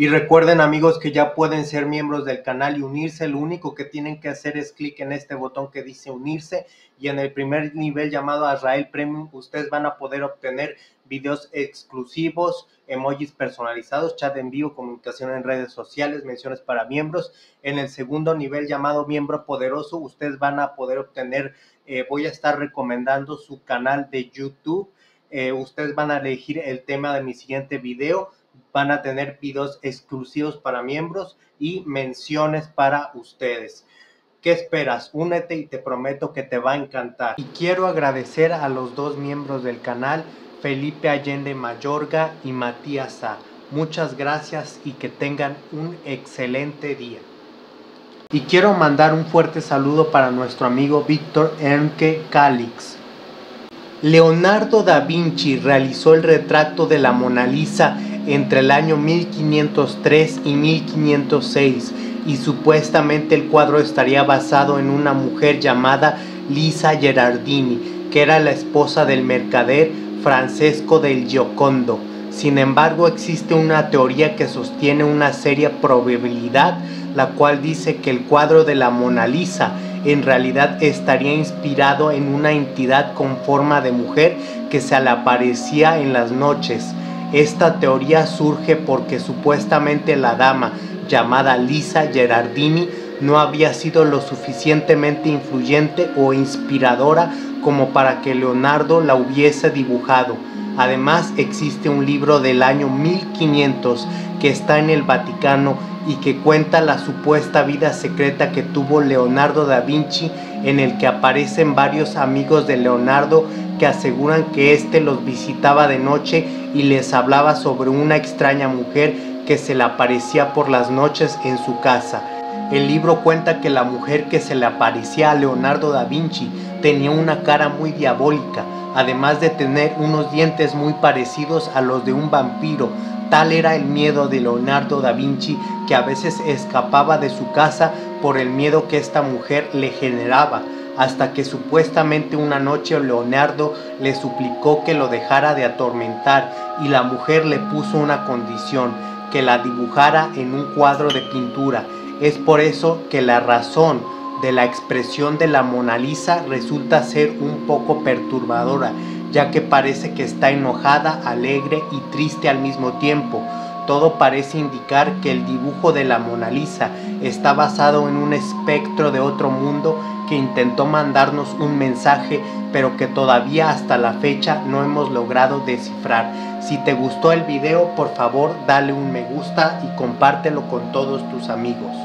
Y recuerden amigos que ya pueden ser miembros del canal y unirse. Lo único que tienen que hacer es clic en este botón que dice unirse y en el primer nivel llamado Azrael Premium ustedes van a poder obtener videos exclusivos, emojis personalizados, chat en vivo, comunicación en redes sociales, menciones para miembros. En el segundo nivel llamado miembro poderoso ustedes van a poder obtener, eh, voy a estar recomendando su canal de YouTube. Eh, ustedes van a elegir el tema de mi siguiente video van a tener videos exclusivos para miembros y menciones para ustedes. ¿Qué esperas? Únete y te prometo que te va a encantar. Y quiero agradecer a los dos miembros del canal, Felipe Allende Mayorga y Matías A. Muchas gracias y que tengan un excelente día. Y quiero mandar un fuerte saludo para nuestro amigo Víctor Enke Calix. Leonardo da Vinci realizó el retrato de la Mona Lisa entre el año 1503 y 1506 y supuestamente el cuadro estaría basado en una mujer llamada Lisa Gerardini, que era la esposa del mercader Francesco del Giocondo. Sin embargo, existe una teoría que sostiene una seria probabilidad, la cual dice que el cuadro de la Mona Lisa en realidad estaría inspirado en una entidad con forma de mujer que se le aparecía en las noches. Esta teoría surge porque supuestamente la dama llamada Lisa Gerardini no había sido lo suficientemente influyente o inspiradora como para que Leonardo la hubiese dibujado. Además existe un libro del año 1500 que está en el Vaticano y que cuenta la supuesta vida secreta que tuvo Leonardo da Vinci en el que aparecen varios amigos de Leonardo que aseguran que éste los visitaba de noche y les hablaba sobre una extraña mujer que se le aparecía por las noches en su casa. El libro cuenta que la mujer que se le aparecía a Leonardo da Vinci tenía una cara muy diabólica, además de tener unos dientes muy parecidos a los de un vampiro. Tal era el miedo de Leonardo da Vinci que a veces escapaba de su casa por el miedo que esta mujer le generaba hasta que supuestamente una noche Leonardo le suplicó que lo dejara de atormentar y la mujer le puso una condición, que la dibujara en un cuadro de pintura. Es por eso que la razón de la expresión de la Mona Lisa resulta ser un poco perturbadora, ya que parece que está enojada, alegre y triste al mismo tiempo. Todo parece indicar que el dibujo de la Mona Lisa está basado en un espectro de otro mundo que intentó mandarnos un mensaje, pero que todavía hasta la fecha no hemos logrado descifrar. Si te gustó el video, por favor dale un me gusta y compártelo con todos tus amigos.